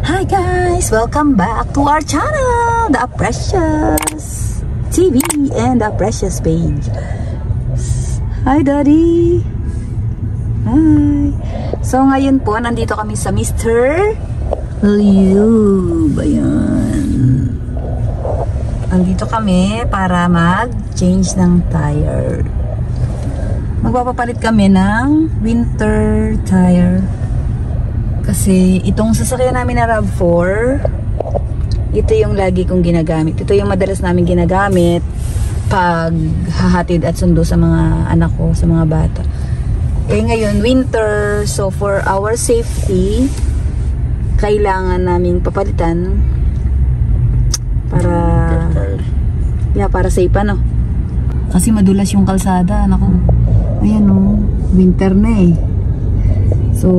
Hi guys! Welcome back to our channel, The Precious TV and The Precious page. Hi Daddy! Hi! So ngayon po, nandito kami sa Mr. Lube. Ayan. Nandito kami para mag-change ng tire. Magpapapalit kami ng winter tire. Kasi itong sasakyan namin na RAV4, ito yung lagi kong ginagamit. Ito yung madalas namin ginagamit pag hahatid at sundo sa mga anak ko, sa mga bata. Eh ngayon, winter, so for our safety, kailangan naming papalitan para yeah, para safe ano. Kasi madulas yung kalsada, nako. Ayan oh, winter na eh. So,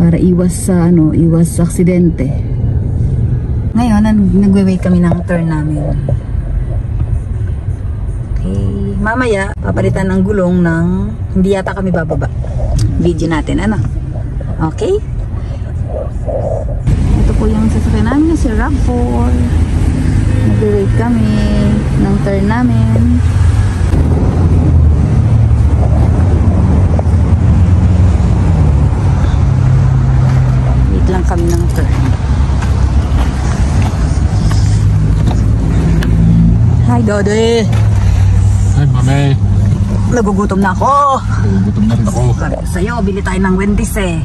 para iwas sa ano, iwas sa aksidente. Ngayon, nagwe-wait kami ng turn namin. Okay, mamaya papalitan ng gulong ng hindi yata kami bababa. Video natin ano. Okay? Ito po yung sasakyan namin si RAV4. Nagwe-wait kami ng turn namin. lang kami ng turn. Hi, Dode. Hi, mami. Nagugutom na ako. Gutom na rin ako. Sa'yo, bili tayo ng Wendy's eh.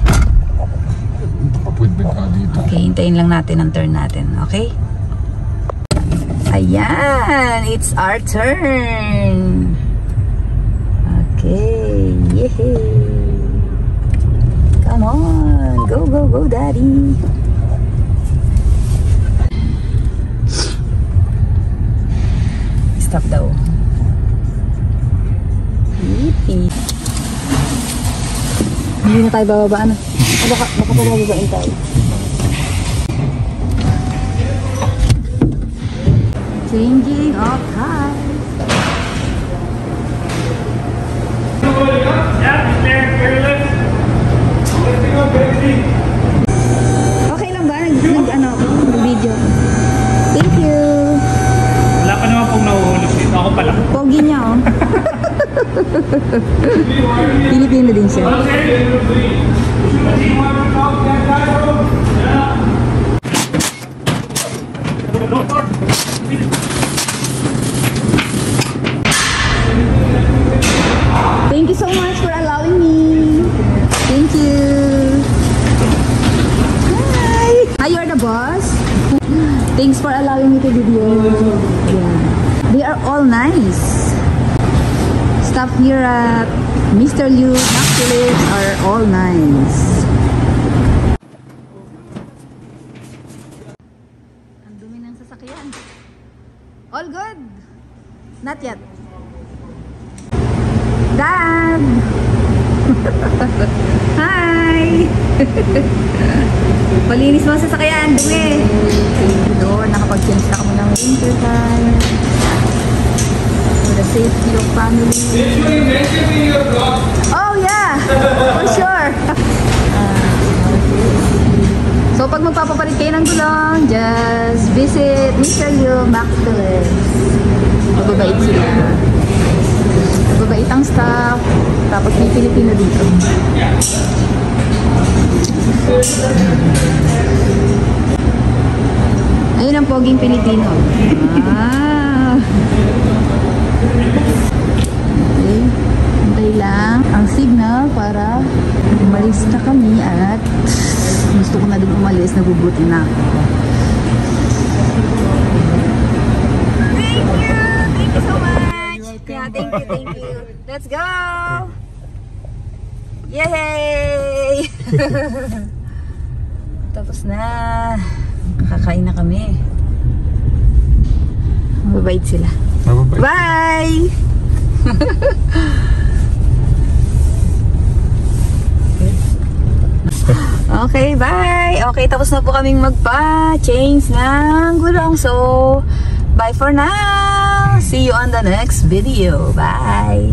Appointment ka dito. Okay, hintayin lang natin ang turn natin. Okay? Ayan! It's our turn! Okay! Yehey! Come on! Go, go, go, daddy! Stop daw. Yippee! Hindi na tayo bababa na. Ah, baka, baka pa bababain tayo. Changing of time. Okay lang ba? Nag, nag ano ako? Nag-video ako. Thank you. Wala ka naman pong nahuhulog dito. Ako pala. Pogi niya oh. Pilipino din siya. Thank you so much for allowing me. Thank you. Hi. Hi, you're the boss. Thanks for allowing me to video. Yeah. Are all nice. Staff here at Mr. Liu Maxilis are all nice. Ang dumi ng sasakyan. All good. Not yet. Dad! Hi! Palinis mo sa sasakyan, dumi. Lord, nakapag-change na kami ng winter tire. The safety of family. Oh yeah! For sure! so pag magpapapalit kayo ng gulong, just visit Mr. Liu Max Phillips. Mababait sila. Mababait ang staff. Tapos may Pilipino dito. Ayun ang poging Pilipino. Ah. Okay. Hintay lang ang signal para umalis na kami at gusto ko na din umalis. Nagubuti na ako. Thank you! Thank you so much! Yeah, thank you, thank you. Let's go! Yay! Tapos na. Kakain na kami. Mababait sila. Mababait. Bye! okay, bye! Okay, tapos na po kaming magpa-change ng gulong. So, bye for now! See you on the next video. Bye!